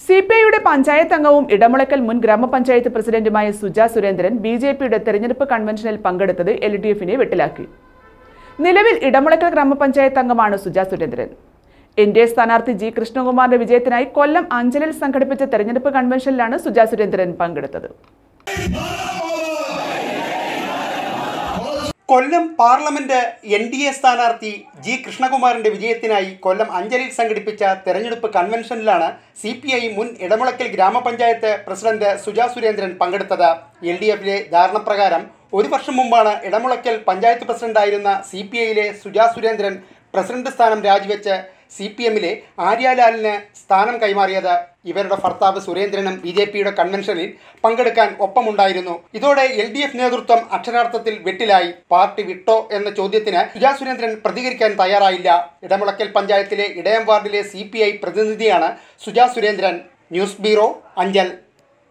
C P ഐയുടെ പഞ്ചായത്ത് അംഗവും ഇടമുളക്കൽ മുൻ ഗ്രാമപഞ്ചായത്ത് പ്രസിഡന്റുമായ സുജ സുരേന്ദ്രൻ ബി ജെ പിയുടെ തെരഞ്ഞെടുപ്പ് കൺവെൻഷനിൽ പങ്കെടുത്തത് എൽ ഡി എഫിനെ വെട്ടിലാക്കി. നിലവിൽ ഇടമുളക്കൽ ഗ്രാമപഞ്ചായത്ത് അംഗമാണ് Suja Surendran. N D A സ്ഥാനാർത്ഥി ജി കൃഷ്ണകുമാറിന്റെ വിജയത്തിനായി കൊല്ലം അഞ്ചലിൽ സംഘടിപ്പിച്ച തെരഞ്ഞെടുപ്പ് കൺവെൻഷനിലാണ് സുജ സുരേന്ദ്രൻ പങ്കെടുത്തത്. Kollam parliament N D A സ്ഥാനാർത്ഥി ജി കൃഷ്ണകുമാറിന്റെ വിജയത്തിനായി കൊല്ലം അഞ്ചലിൽ സംഘടിപ്പിച്ച തെരഞ്ഞെടുപ്പ് കൺവെൻഷനിലാണ് സി പി ഐ മുൻ ഇടമുളക്കൽ ഗ്രാമപഞ്ചായത്ത് പ്രസിഡന്റ് സുജാ സുരേന്ദ്രൻ പങ്കെടുത്തത്. എൽ ഡി എഫിലെ ധാരണപ്രകാരം ഒരു വർഷം മുമ്പാണ് ഇടമുളക്കൽ പഞ്ചായത്ത് പ്രസിഡന്റായിരുന്ന സി പി ഐയിലെ സുജാ സുരേന്ദ്രൻ പ്രസിഡന്റ് സ്ഥാനം രാജിവെച്ച് സി പി എമ്മിലെ ആര്യാലാലിന് സ്ഥാനം കൈമാറിയത് ഇവരുടെ ഭർത്താവ് സുരേന്ദ്രനും ബി ജെ പിയുടെ കൺവെൻഷനിൽ പങ്കെടുക്കാൻ ഒപ്പമുണ്ടായിരുന്നു. ഇതോടെ എൽ ഡി എഫ് നേതൃത്വം അക്ഷരാർത്ഥത്തിൽ വെട്ടിലായി. പാർട്ടി വിട്ടോ എന്ന ചോദ്യത്തിന് സുജാ സുരേന്ദ്രൻ പ്രതികരിക്കാൻ തയ്യാറായില്ല. ഇടമുളക്കൽ പഞ്ചായത്തിലെ ഇടയം വാർഡിലെ സി പ്രതിനിധിയാണ് Suja Surendran. News bureau Anchal.